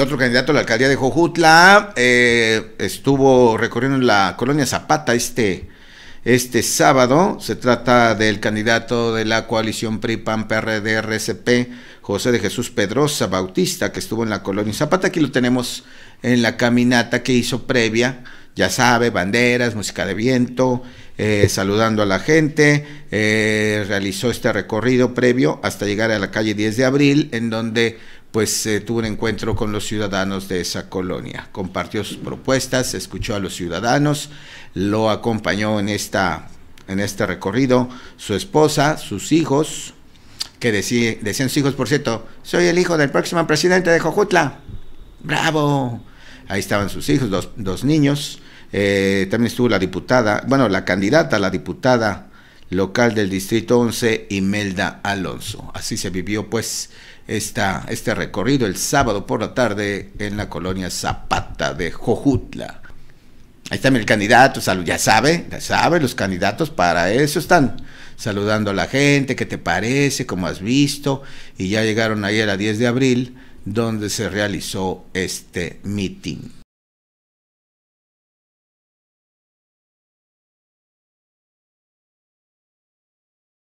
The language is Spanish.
Otro candidato a la alcaldía de Jojutla eh, estuvo recorriendo la colonia Zapata este, este sábado. Se trata del candidato de la coalición PRI-PAN-PRD-RCP, José de Jesús Pedrosa Bautista, que estuvo en la colonia Zapata. Aquí lo tenemos en la caminata que hizo previa. Ya sabe, banderas, música de viento, eh, saludando a la gente. Eh, realizó este recorrido previo hasta llegar a la calle 10 de abril, en donde pues eh, tuvo un encuentro con los ciudadanos de esa colonia. Compartió sus propuestas, escuchó a los ciudadanos, lo acompañó en, esta, en este recorrido su esposa, sus hijos, que decían sus hijos, por cierto, soy el hijo del próximo presidente de Jojutla. ¡Bravo! Ahí estaban sus hijos, dos, dos niños. Eh, también estuvo la diputada, bueno, la candidata, la diputada local del Distrito 11, Imelda Alonso. Así se vivió pues esta, este recorrido el sábado por la tarde en la colonia Zapata de Jojutla. Ahí está el candidato, ya sabe, ya sabe, los candidatos para eso están saludando a la gente, qué te parece, cómo has visto, y ya llegaron ahí a la 10 de abril, donde se realizó este meeting.